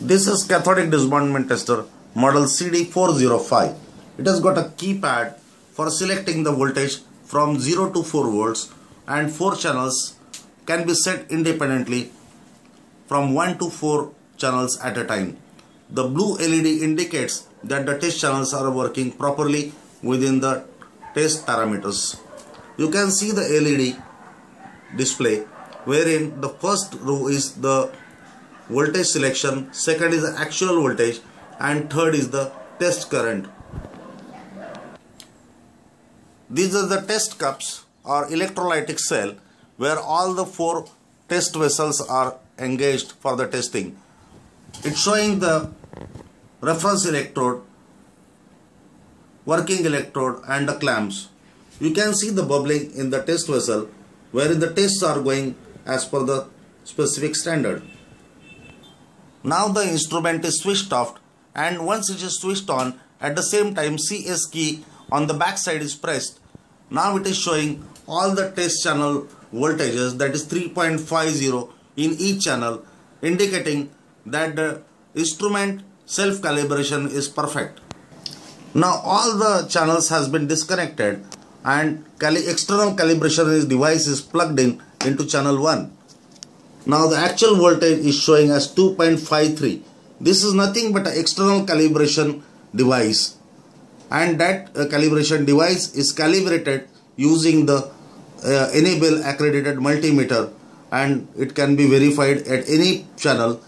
This is cathodic disbondment tester model CD405. It has got a keypad for selecting the voltage from 0 to 4 volts and 4 channels can be set independently from 1 to 4 channels at a time. The blue LED indicates that the test channels are working properly within the test parameters. You can see the LED display wherein the first row is the voltage selection, second is the actual voltage and third is the test current. These are the test cups or electrolytic cell where all the four test vessels are engaged for the testing. It's showing the reference electrode, working electrode and the clamps. You can see the bubbling in the test vessel wherein the tests are going as per the specific standard. Now the instrument is switched off and once it is switched on at the same time CS key on the back side is pressed. Now it is showing all the test channel voltages that is 3.50 in each channel indicating that the instrument self calibration is perfect. Now all the channels has been disconnected and cali external calibration device is plugged in into channel 1. Now the actual voltage is showing as 2.53. This is nothing but an external calibration device. And that uh, calibration device is calibrated using the uh, NABL accredited multimeter. And it can be verified at any channel